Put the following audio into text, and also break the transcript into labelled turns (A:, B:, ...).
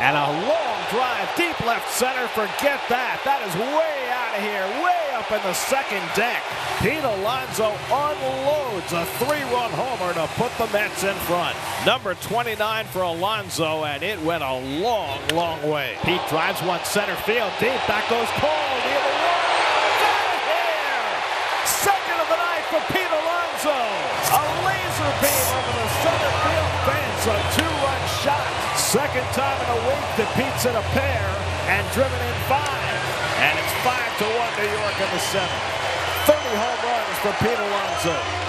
A: And a long drive, deep left center. Forget that. That is way out of here, way up in the second deck. Pete Alonso unloads a three-run homer to put the Mets in front. Number 29 for Alonso, and it went a long, long way. Pete drives one center field deep. That goes Cole the. Out! Second of the night for Pete Alonso. A laser beam over the center field fence. A two-run shot. Second time in a week Pete's hit a pair and driven in five. And it's five to one New York in the seventh. 30 home runs for Pete Alonso.